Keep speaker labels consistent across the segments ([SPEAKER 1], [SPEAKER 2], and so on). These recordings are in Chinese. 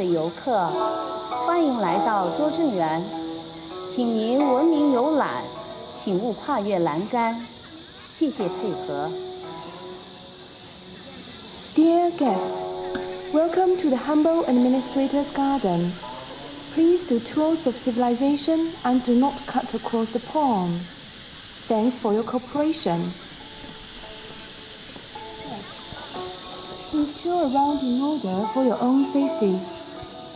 [SPEAKER 1] 的游客，欢迎来到拙政园，请您文明游览，请勿跨越栏杆，谢谢配合。
[SPEAKER 2] Dear guests, welcome to the humble administrator's garden. Please do tours of civilization and do not cut across the pond. Thanks for your cooperation. Ensure around in order for your own safety.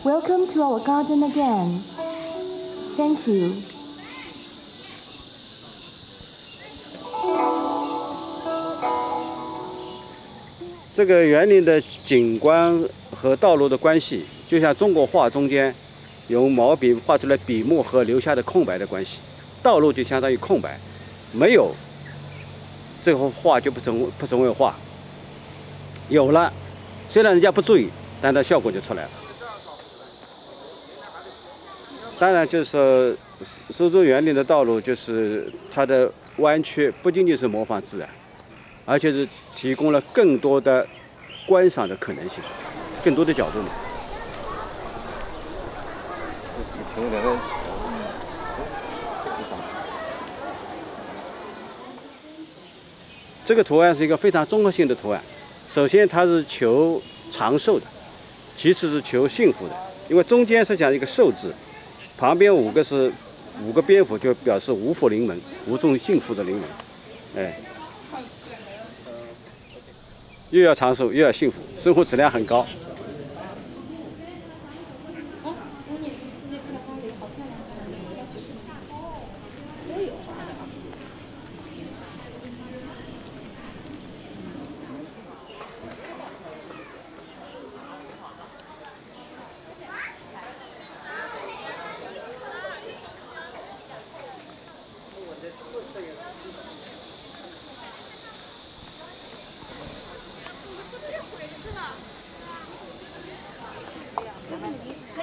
[SPEAKER 2] Welcome to our garden again. Thank you.
[SPEAKER 3] 这个园林的景观和道路的关系，就像中国画中间用毛笔画出来笔墨和留下的空白的关系。道路就相当于空白，没有这幅画就不成不成为画。有了，虽然人家不注意，但它效果就出来了。当然，就是苏州园林的道路，就是它的弯曲不仅仅是模仿自然，而且是提供了更多的观赏的可能性，更多的角度嘛。这个图案是一个非常综合性的图案。首先，它是求长寿的；其次是求幸福的，因为中间是讲一个“寿”字，旁边五个是五个蝙蝠，就表示五福临门，五种幸福的临门。哎，又要长寿，又要幸福，生活质量很高。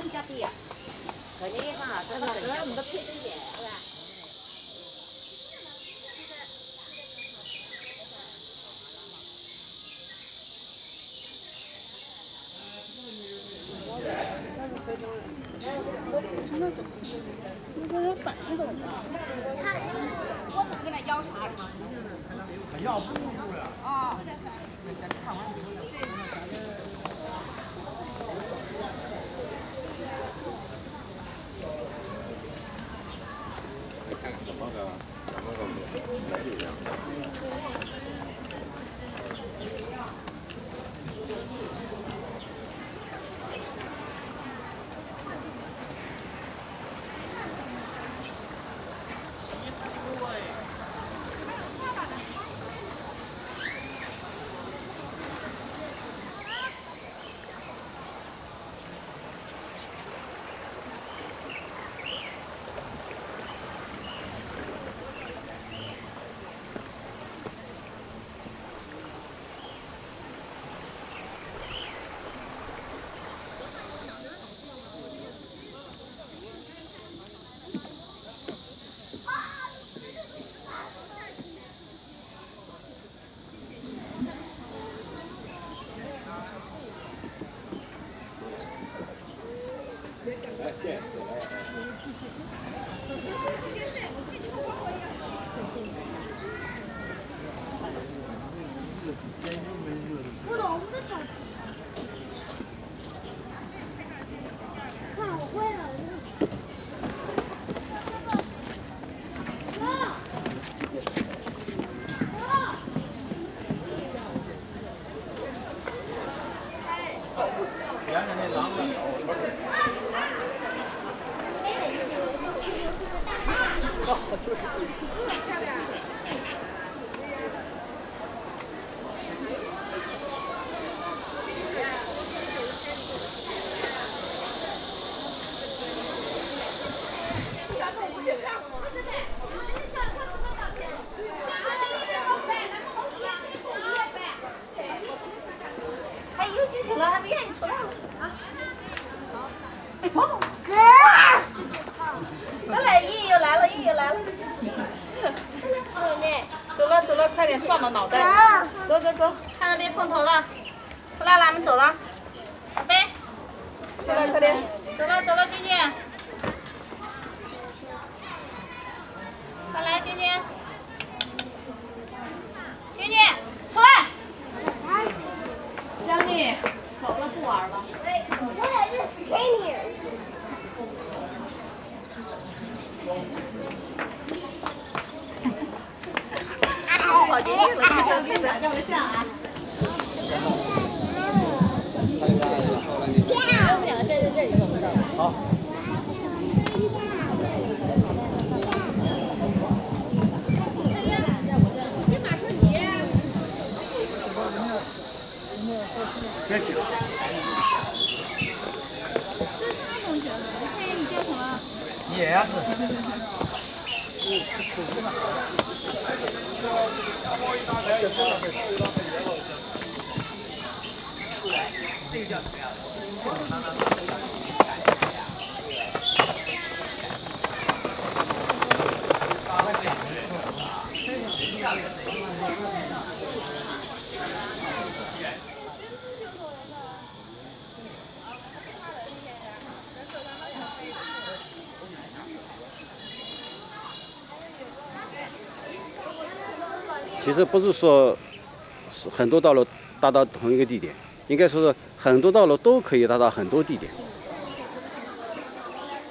[SPEAKER 4] 人家的。这个这个我们配着点，是吧？那种，那个反着走的。他，我不跟他要啥了？啊。怎么个怎么个？来一两。快点撞到脑袋。走走走，看到别碰头了。出来了，我们走了。拜拜，出来快点。走了走了，君君。快来，君君。君君，出来。
[SPEAKER 5] 张丽，走了不玩了。
[SPEAKER 4] 我也认识 Kenny。好爷爷了，快走快走，
[SPEAKER 5] 照个相啊。
[SPEAKER 4] 打开，这个叫什么呀？
[SPEAKER 3] 这个叫什么呀？其实不是说是很多道路达到同一个地点，应该说是很多道路都可以达到很多地点。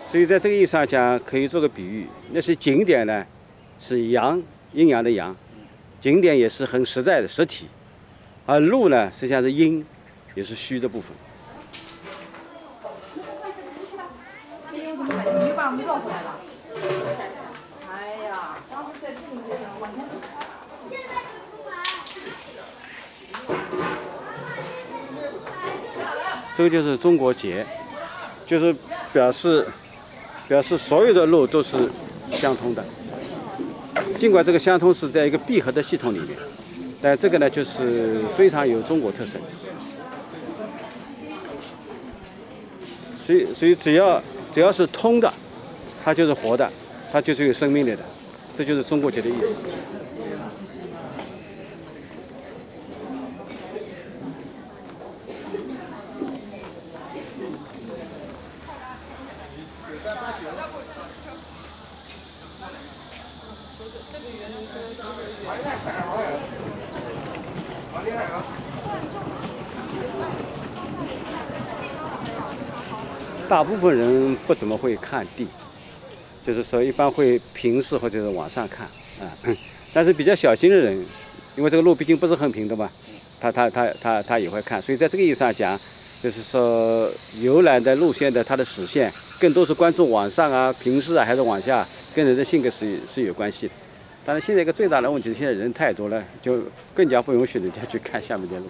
[SPEAKER 3] 所以在这个意义上讲，可以做个比喻，那些景点呢是阳，阴阳的阳，景点也是很实在的实体，而路呢实际上是阴，也是虚的部分。
[SPEAKER 5] 你把我们绕回来了。
[SPEAKER 3] 这个就是中国结，就是表示表示所有的路都是相通的。尽管这个相通是在一个闭合的系统里面，但这个呢就是非常有中国特色。所以所以只要只要是通的，它就是活的，它就是有生命力的，这就是中国结的意思。大部分人不怎么会看地，就是说一般会平视或者是往上看啊。但是比较小心的人，因为这个路毕竟不是很平的嘛，他他他他他也会看。所以在这个意义上讲，就是说游览的路线的它的实现，更多是关注往上啊、平视啊，还是往下，跟人的性格是是有关系的。但是现在一个最大的问题，现在人太多了，就更加不允许人家去看下面的路。